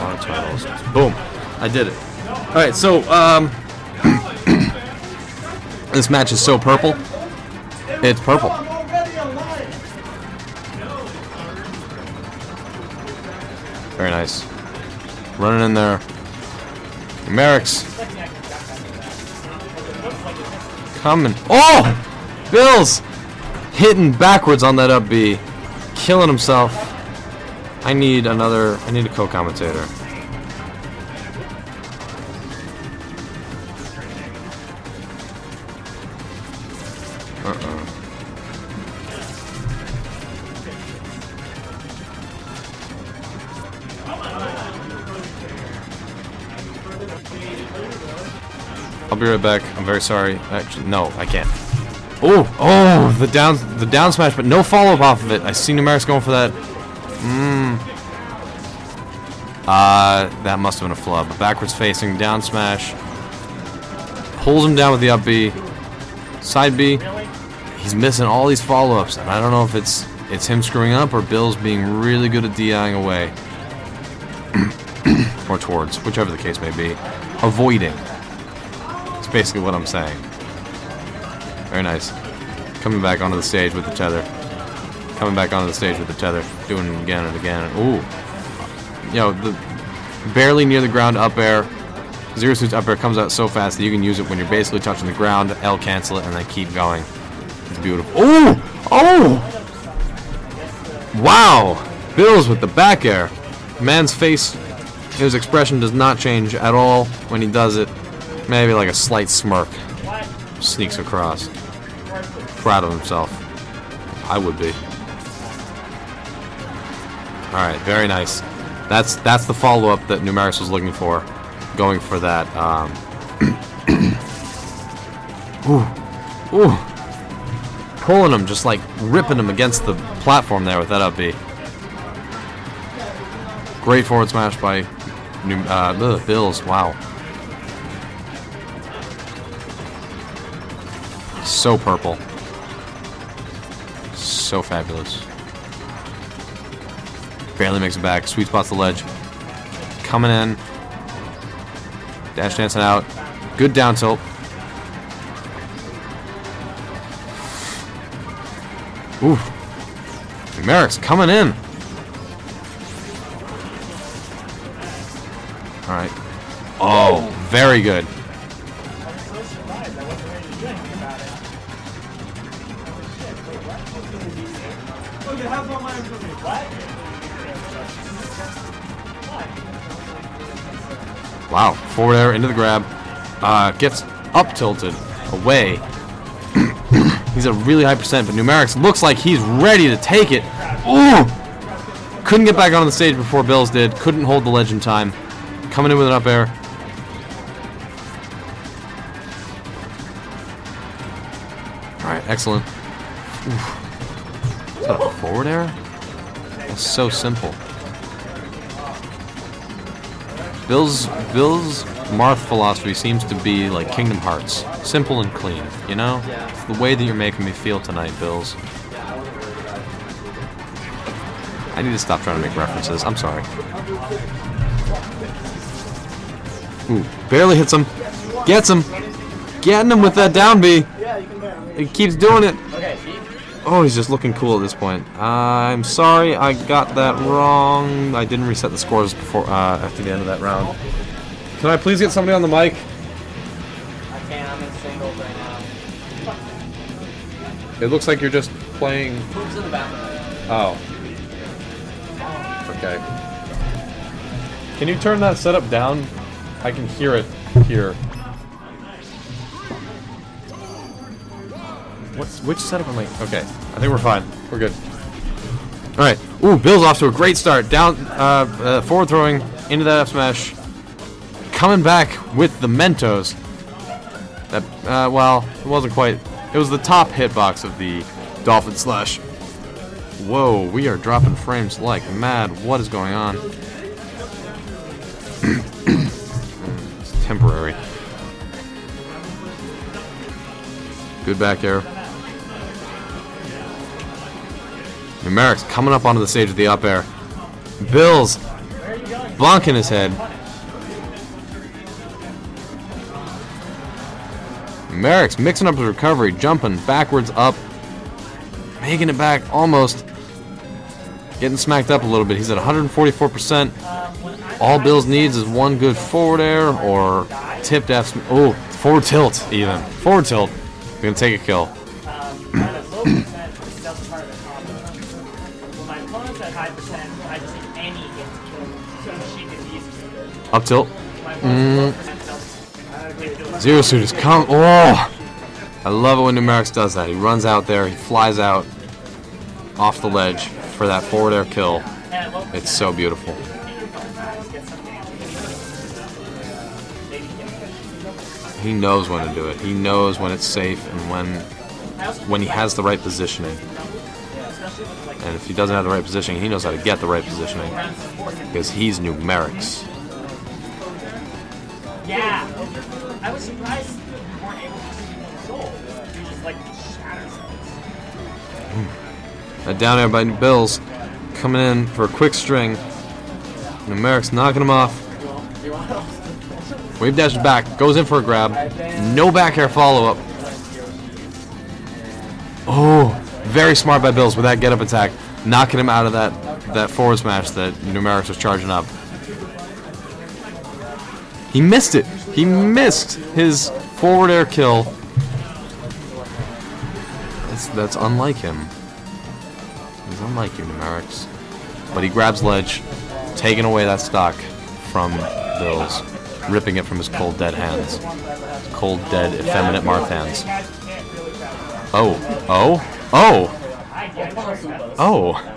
Lot of titles. Boom. I did it. Alright, so, um... this match is so purple. It's purple. Very nice. Running in there. Merrick's. Coming. Oh! Billz! Hitting backwards on that up B. Killing himself. I need another. I need a co commentator. Uh uh. I'll be right back. I'm very sorry. Actually, no, I can't. Oh, oh, the down, the down smash, but no follow up off of it. I see Numerics going for that. Mmm. Uh, that must have been a flub. Backwards facing down smash. Pulls him down with the up B. Side B. He's missing all these follow ups, and I don't know if it's it's him screwing up or Bill's being really good at DIing away. or towards, whichever the case may be. Avoiding. That's basically what I'm saying. Very nice. Coming back onto the stage with the tether. Coming back onto the stage with the tether. Doing it again and again. Ooh. You know, the barely near the ground up air. Zero Suit's up air comes out so fast that you can use it when you're basically touching the ground, L cancel it, and then keep going. It's beautiful. Ooh! Oh! Wow! Billz with the back air. Man's face, his expression does not change at all when he does it. Maybe like a slight smirk sneaks across. Proud of himself. I would be. Alright, very nice. That's that's the follow-up that Numerix was looking for. Going for that. Um, ooh. Ooh. Pulling him, just like ripping him against the platform there with that up B. Great forward smash by uh, the Billz. Wow. So purple. So fabulous. Barely makes it back. Sweet spots the ledge. Coming in. Dash dancing out. Good down tilt. Ooh. Merrick's coming in. Alright. Oh, very good. Wow, forward air into the grab. Uh, gets up tilted away. he's a really high percent, but Numerics looks like he's ready to take it. Ooh! Couldn't get back on the stage before Billz did. Couldn't hold the ledge in time. Coming in with an up air. Alright, excellent. Oof. Is that a forward air? That's so simple. Bill's Bill's Marth philosophy seems to be like Kingdom Hearts, simple and clean. You know, it's the way that you're making me feel tonight, Billz. I need to stop trying to make references. I'm sorry. Ooh, barely hits him. Gets him. Getting him with that down B. He keeps doing it. Oh, he's just looking cool at this point. I'm sorry, I got that wrong. I didn't reset the scores before uh, after the end of that round. Can I please get somebody on the mic? I can't, I'm in singles right now. It looks like you're just playing. Who's in the bathroom? Oh. Okay. Can you turn that setup down? I can hear it here. Which setup am I? Okay, I think we're fine. We're good. All right. Ooh, Bill's off to a great start. Down, uh, uh, forward throwing into that F smash. Coming back with the Mentos. That, uh, well, it wasn't quite. It was the top hitbox of the Dolphin Slash. Whoa, we are dropping frames like mad. What is going on? it's temporary. Good back air. Numeric's coming up onto the stage with the up air. Billz bonking his head. Merrick's mixing up his recovery, jumping backwards up, making it back almost. Getting smacked up a little bit. He's at 144%. All Billz needs is one good forward air or tipped F. Oh, forward tilt even. Forward tilt. We're Gonna take a kill. Agree with you. Zero suit is come. Oh! I love it when Numerics does that. He runs out there, he flies out off the ledge for that forward air kill. It's so beautiful. He knows when to do it. He knows when it's safe and when when he has the right positioning. And if he doesn't have the right positioning, he knows how to get the right positioning because he's Numerics. Yeah. I was surprised you weren't able to see the goal. You just like shatter cells. A hmm. down air by Billz coming in for a quick string. Numeric's knocking him off. Wave dashes back, goes in for a grab. No back air follow up. Oh, very smart by Billz with that get up attack, knocking him out of that that forward smash that Numerics was charging up. He missed it. He missed his forward air kill. That's that's unlike him. He's unlike you, Numerics. But he grabs ledge, taking away that stock from Billz, ripping it from his cold dead hands. Cold dead effeminate Marth hands. Oh, oh, oh, oh.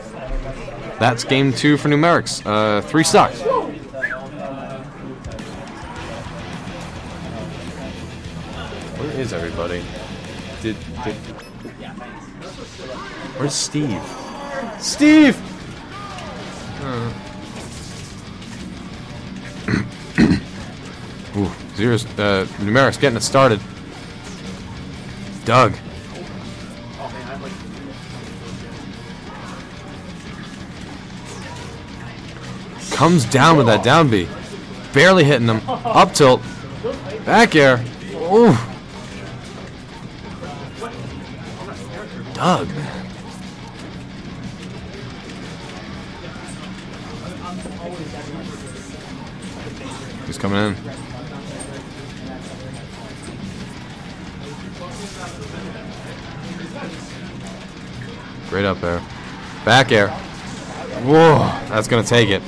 That's game two for Numerics. Uh, three stock. Where is everybody? Did, did Where's Steve? Steve! Uh. Ooh, Zero's, uh, Numeric's getting it started. Doug. Comes down with that down B. Barely hitting him. Up tilt. Back air. Ooh. Doug. He's coming in. Great up air. Back air. Whoa, that's gonna take it.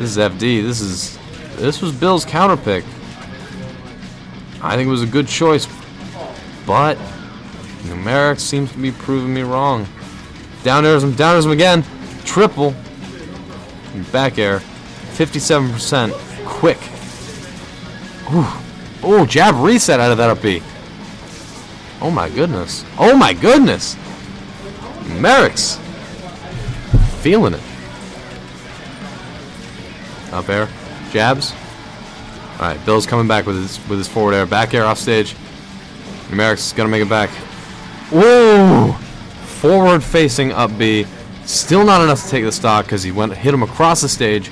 This is FD. This is this was Bill's counter pick. I think it was a good choice, but numerics seems to be proving me wrong. Down airs him, down airs him again. Triple. Back air. 57%. Quick. Ooh. Oh, jab reset out of that up B. Oh my goodness. Oh my goodness. Merrick's feeling it. Up air. Jabs. Alright, Bill's coming back with his with his forward air. Back air off stage. Merrick's gonna make it back. Whoa! Forward facing up B. Still not enough to take the stock because he went hit him across the stage.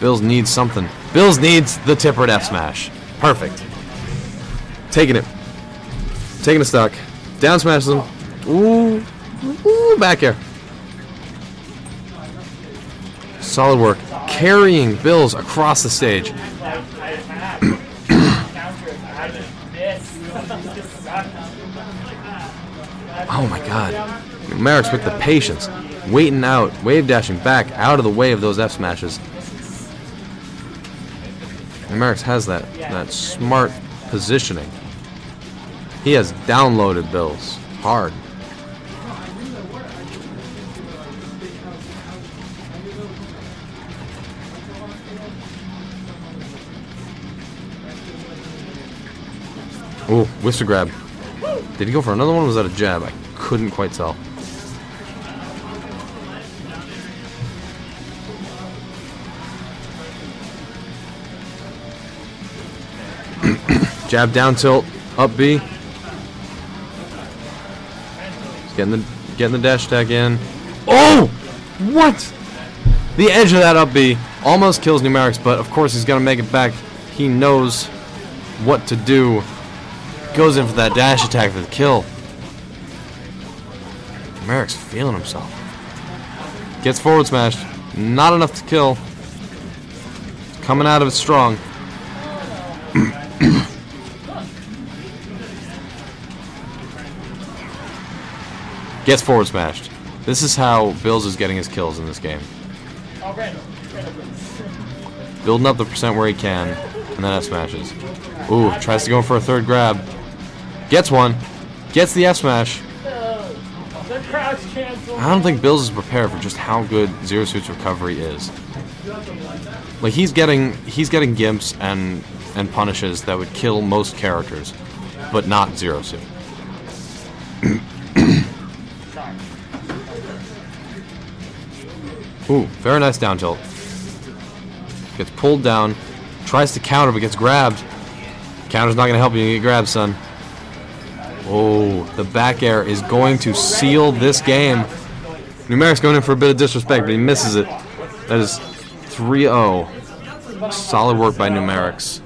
Billz needs something. Billz needs the tipper at F smash. Perfect. Taking it. Taking the stock. Down smashes him. Ooh. Ooh, back air. Solid work. Carrying Billz across the stage. Oh my god. Merrick's with the patience. Waiting out, wave dashing back out of the way of those F smashes. And Merrick's has that that smart positioning. He has downloaded Billz hard. Oh, Whister grab. Did he go for another one? Was that a jab? I couldn't quite tell. jab down tilt, up B. Getting the getting the dash attack in. Oh! What? The edge of that up B almost kills Numerics, but of course he's gonna make it back. He knows what to do. Goes in for that dash attack for the kill. Numerics feeling himself. Gets forward smashed. Not enough to kill. Coming out of it strong. Gets forward smashed. This is how Billz is getting his kills in this game. Building up the percent where he can, and then F smashes. Ooh, tries to go for a third grab. Gets one. Gets the F smash. Cancel. I don't think Billz is prepared for just how good Zero Suit's recovery is. Like he's getting he's getting gimps and and punishes that would kill most characters, but not Zero Suit. Ooh, very nice down tilt. Gets pulled down, tries to counter but gets grabbed. Counter's not gonna help you, you get grabbed, son. Oh, the back air is going to seal this game. Numeric's going in for a bit of disrespect, but he misses it. That is 3-0. Solid work by Numerics.